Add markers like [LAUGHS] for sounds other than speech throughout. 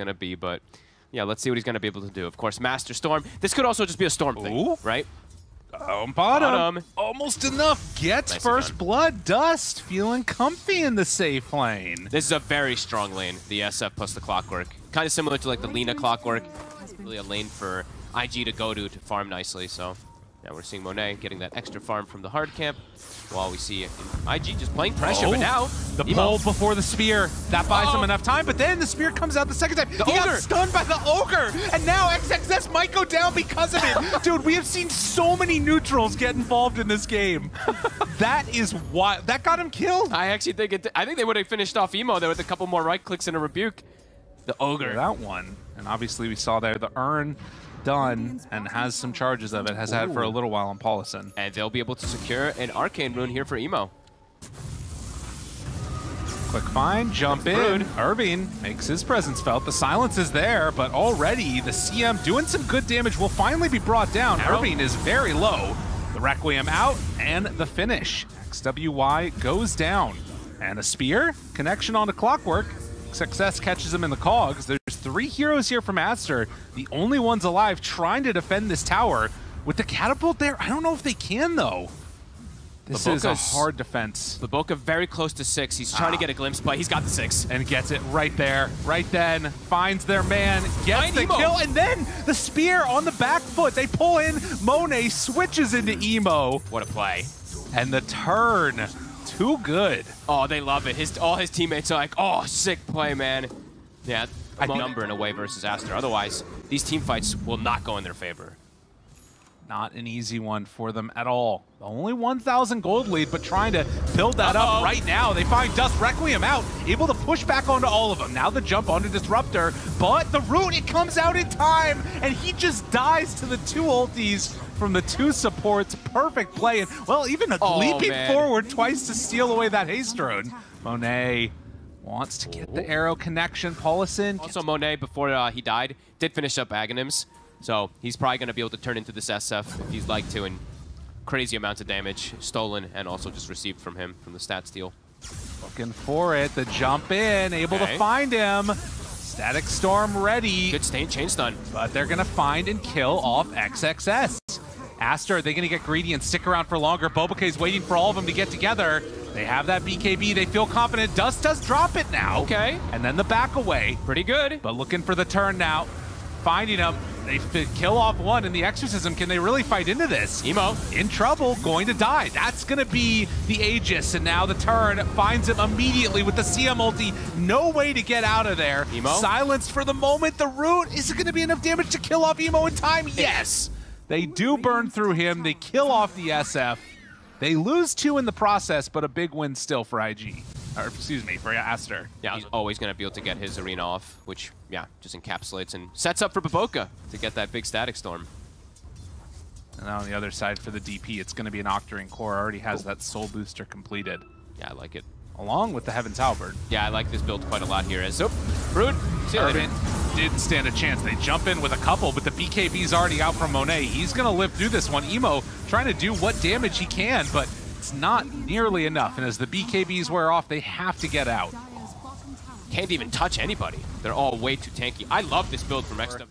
going to be, but yeah, let's see what he's going to be able to do. Of course, Master Storm. This could also just be a Storm thing, Ooh. right? Oh, bottom. Bottom. Almost enough. Gets Nicely first blood. Dust feeling comfy in the safe lane. This is a very strong lane, the SF plus the Clockwork. Kind of similar to like the Lina Clockwork. Really a lane for IG to go to to farm nicely, so now we're seeing Monet getting that extra farm from the hard camp, while we see IG just playing pressure, Oh, but now The pull before the spear. That buys Uh-oh. him oh. enough time, but then the spear comes out the second time. The he got stunned by the ogre, and now XXS might go down because of it. [LAUGHS] Dude, we have seen so many neutrals get involved in this game. [LAUGHS] that is why that got him killed. I actually think it. I think they would have finished off emo there with a couple more right clicks and a rebuke. The ogre. That one, and obviously we saw there the urn done and has some charges of it. Has had for a little while on Paulison. And they'll be able to secure an arcane rune here for emo. Quick find, jump in. Irving makes his presence felt. The silence is there, but already the CM doing some good damage will finally be brought down. Arrow. Irving is very low. The Requiem out and the finish. XWY goes down. And a spear, connection on the clockwork. Success catches him in the cogs. There's three heroes here from Aster. The only ones alive trying to defend this tower. With the catapult there, I don't know if they can though. This is a hard defense. BoBoKa very close to six. He's trying to Ah. get a glimpse, but he's got the six. and gets it right there, right then, finds their man, gets Find the Emo. kill, and then the spear on the back foot. They pull in, Monet switches into Emo, What a play. and the turn, too good. Oh, they love it. His all his teammates are like, "Oh, sick play, man." Yeah, Number in a way versus Aster. Otherwise, these team fights will not go in their favor. Not an easy one for them at all. Only 1,000 gold lead, but trying to build that Uh-oh. up right now. They find Dust Requiem out, able to push back onto all of them. Now the jump onto Disruptor, but the root, it comes out in time, and he just dies to the two ultis from the two supports. Perfect play, and well, even a Oh, leaping man. forward twice to steal away that haste drone. Monet wants to get the arrow connection. Paulison Also, Monet, before uh, he died, did finish up Aghanims, so he's probably going to be able to turn into this SF if he's like to, and crazy amounts of damage stolen and also just received from him from the stat steal. Looking for it, the jump in, able Okay. to find him. Static Storm ready, Good stain, chain stun. but they're gonna find and kill off XXS. Aster, are they gonna get greedy and stick around for longer? BoBoKa is waiting for all of them to get together. They have that BKB, they feel confident. Dust does drop it now. Okay. And then the back away, Pretty good. but looking for the turn now. Finding him, they kill off one in the exorcism. Can they really fight into this? Emo. in trouble, going to die. That's going to be the Aegis, and now the turn finds him immediately with the CM ulti. No way to get out of there. Emo? Silenced for the moment. The root, is it going to be enough damage to kill off Emo in time? Yes! They do burn through him. They kill off the SF. They lose two in the process, but a big win still for IG. Or, excuse me, for Aster. Yeah, he's always going to be able to get his arena off, which, yeah, just encapsulates and sets up for BoBoKa to get that big static storm. And on the other side for the DP, it's going to be an Octarine Core. Already has oh. that Soul Booster completed, Yeah, I like it. along with the Heaven's Halberd. Yeah, I like this build quite a lot here. As, oh, Brood, see you didn't stand a chance. They jump in with a couple, but the BKB's already out from Monet. He's going to live through this one. Emo trying to do what damage he can, but it's not nearly enough. And as the BKBs wear off, they have to get out. Can't even touch anybody. They're all way too tanky. I love this build from XW.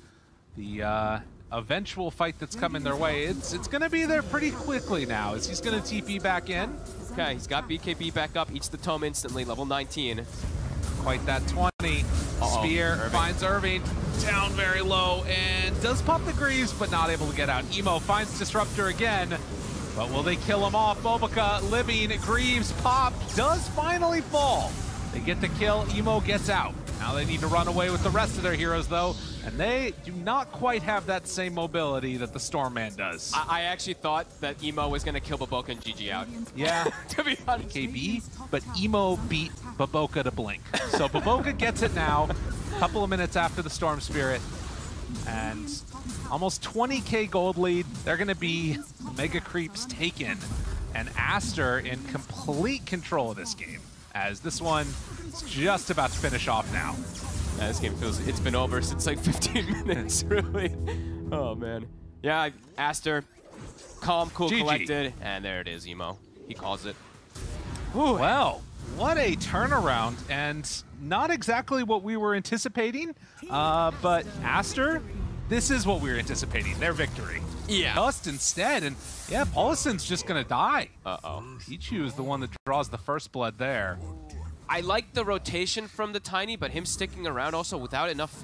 The uh, eventual fight that's coming their way, it's it's going to be there pretty quickly now. As he's going to TP back in. Okay, he's got BKB back up, eats the tome instantly, level 19. Quite that 20. Uh-oh, Irving. finds Irving down very low and does pop the Greaves, but not able to get out. Emo finds Disruptor again, but will they kill him off? BoBoKa living, Greaves pop, does finally fall. They get the kill, Emo gets out. Now they need to run away with the rest of their heroes though, and they do not quite have that same mobility that the Stormman does. I, I actually thought that Emo was going to kill BoBoKa and GG out. yeah. [LAUGHS] to be honest. KB, but Emo beat BoBoKa to blink. So BoBoKa gets it now, a couple of minutes after the Storm Spirit, and almost 20k gold lead. They're going to be Mega Creeps taken, and Aster in complete control of this game, as this one is just about to finish off now. Yeah, this game feels it's been over since like [LAUGHS] 15 minutes, [LAUGHS] really. Oh man. Yeah, Aster, calm, cool, GG. collected, and there it is, Emo. He calls it. Well, what a turnaround, and not exactly what we were anticipating, uh, but Aster, this is what we were anticipating, their victory. Yeah. Dust instead, and yeah, Paulison's just gonna die. Uh-oh. Pichu is the one that draws the first blood there. I like the rotation from the Tiny, but him sticking around also without enough...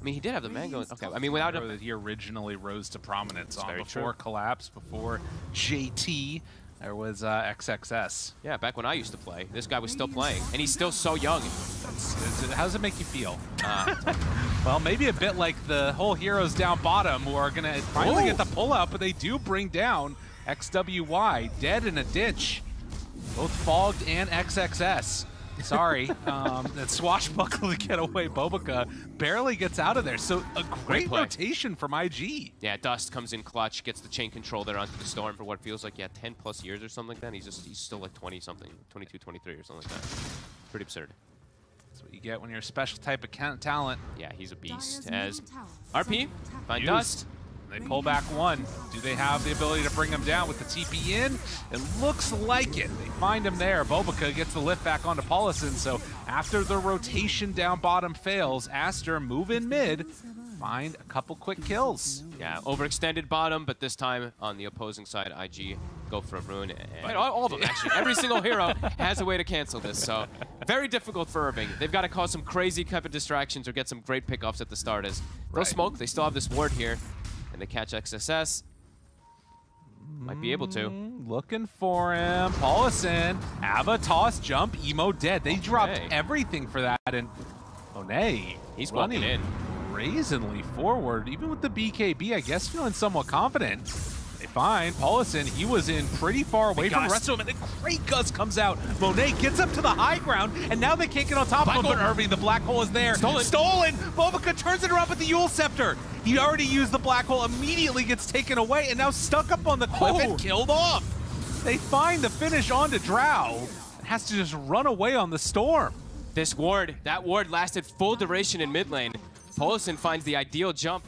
I mean, he did have the mango. Okay, I mean, without... That he originally rose to prominence on before true. Collapse, before JT, there was uh, XXS. Yeah, back when I used to play, this guy was still playing, and he's still so young. It's- it's- how does it make you feel? [LAUGHS] well, maybe a bit like the whole heroes down bottom who are going to finally Ooh. get the pull out, but they do bring down XWY, dead in a ditch. Both Fogged and XXS. Sorry, um, that swashbuckle to get away. BoBoKa barely gets out of there. So a great play. rotation from IG. Yeah, Dust comes in clutch, gets the chain control there onto the Storm for what feels like, yeah, 10 plus years or something like that. He's just, he's still like 20 something, 22, 23 or something like that. Pretty absurd. That's what you get when you're a special type of talent. Yeah, he's a beast. As RP, find Dust. They pull back one. Do they have the ability to bring him down with the TP in? It looks like it. They find him there. BoBoKa gets the lift back onto Paulison. So after the rotation down bottom fails, Aster move in mid, find a couple quick kills. Yeah, overextended bottom, but this time on the opposing side, IG go for a rune. And all, all of them, actually. Every single hero has a way to cancel this, so very difficult for Irving. They've got to cause some crazy type of distractions or get some great pickoffs at the start. As they'll Right. smoke, they still have this ward here, they catch XXS. Might be able to. Mm, looking for him. Paulison, Ava, toss, jump, emo dead. They dropped everything for that. And Monet, He's running in. brazenly forward, even with the BKB, I guess feeling somewhat confident. They find Paulison. He was in pretty far away from the rest of them, and the great Gus comes out. Monet gets up to the high ground, and now they can't get on top Black of him. But hole. Irving, the black hole is there. Stolen. Stolen. BoBoKa turns it around with the Yule Scepter. He already used the black hole, immediately gets taken away, and now stuck up on the cliff Oh. and killed off. They find the finish onto Drow. Has to just run away on the storm. This ward, that ward lasted full duration in mid lane. Paulison finds the ideal jump.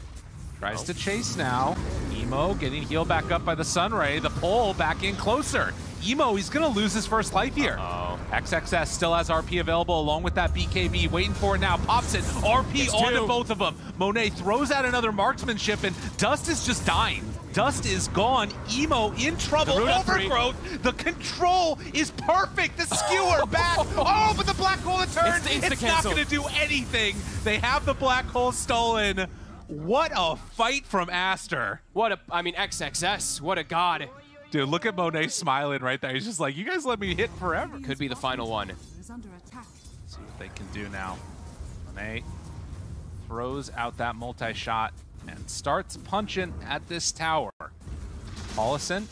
Tries to chase now. Emo getting healed back up by the Sunray. The pole back in closer. Emo, he's gonna lose his first life here. Uh-oh. XXS still has RP available along with that BKB. Waiting for it now. Pops it. RP It's onto two. both of them. Monet throws out another marksmanship and Dust is just dying. Dust is gone. Emo in trouble. The. Overgrowth. The control is perfect. The skewer [LAUGHS] back. Oh, but the black hole turns. It's- It's, it's not going to do anything. They have the black hole stolen. What a fight from Aster. What a, I mean, XXS, what a god. Dude, look at Monet smiling right there. He's just like, you guys let me hit forever. Could be the final one. is under attack. see what they can do now. Monet throws out that multi-shot and starts punching at this tower. Paulison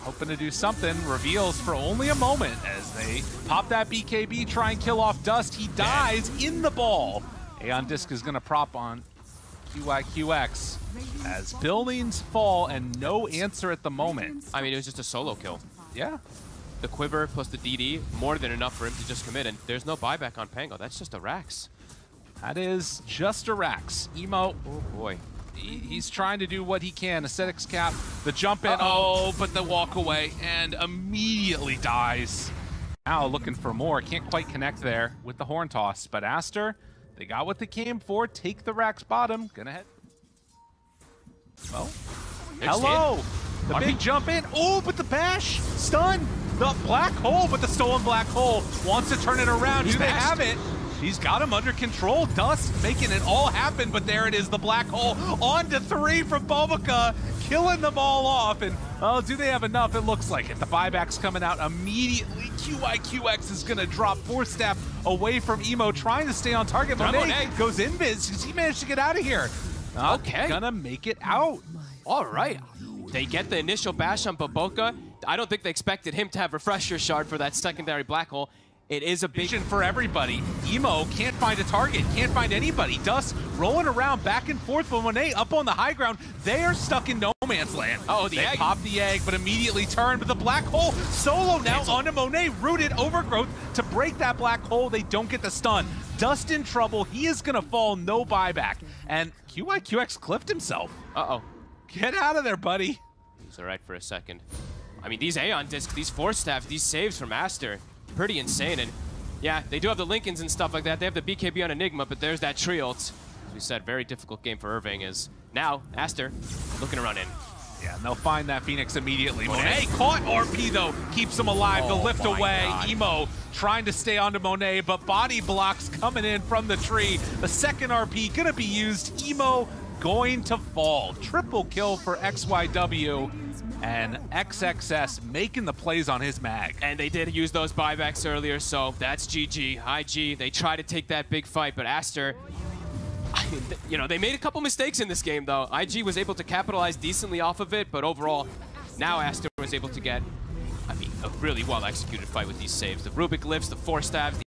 hoping to do something, reveals for only a moment as they pop that BKB, try and kill off Dust. He dies in the ball. Aeon Disc is going to prop on QIQX as buildings fall and no answer at the moment. I mean, it was just a solo kill. Yeah, The quiver plus the DD, more than enough for him to just commit, and there's no buyback on Pango. That's just a Rax. that is just a Rax. Emo Oh boy. He- He's trying to do what he can. Aesthetics cap, the jump in, Uh-oh. oh, but the walk away, and immediately dies. Now looking for more. Can't quite connect there with the horn toss, but Aster, they got what they came for. Take the rack's bottom. Gonna head. Well, Next hello. The RP. big jump in. Oh, but the bash. Stun. The black hole, but the stolen black hole wants to turn it around. He's Do they have it? He's got him under control. Dust making it all happen, but there it is, the black hole. On to three from BoBoKa, killing them all off. And, oh, do they have enough? It looks like it. The buyback's coming out immediately. QIQX is going to drop four step away from Emo, trying to stay on target. Monet goes invis because he managed to get out of here. Not Okay. Gonna make it out. All right. They get the initial bash on BoBoKa. I don't think they expected him to have Refresher Shard for that secondary black hole. It is a big... Vision for everybody. Emo can't find a target, can't find anybody. Dust rolling around back and forth, but Monet up on the high ground, they are stuck in no man's land. Oh, the they egg. pop the egg, but immediately turn. But the black hole solo now Cancel. onto Monet, rooted overgrowth to break that black hole. They don't get the stun. Dust in trouble. He is gonna fall, no buyback. And QIQX clipped himself. Uh-oh. Get out of there, buddy. He's all right for a second. I mean, these Aeon discs, these Force Staff, these saves from Aster, pretty insane. And Yeah, they do have the Linkens and stuff like that. They have the BKB on Enigma, but there's that trio. It's, as we said, very difficult game for Irving is now Aster looking to run in. Yeah, and they'll find that Phoenix immediately. Monet. Caught RP though, keeps him alive. the Oh lift away. God. Emo trying to stay onto Monet, but body blocks coming in from the tree. The second RP gonna be used. Emo going to fall. Triple kill for XYW. And XXS making the plays on his mag. And they did use those buybacks earlier, so that's GG. IG, they try to take that big fight, but Aster, you know, they made a couple mistakes in this game, though. IG was able to capitalize decently off of it, but overall, now Aster was able to get, I mean, a really well-executed fight with these saves. The Rubik lifts, the four stabs,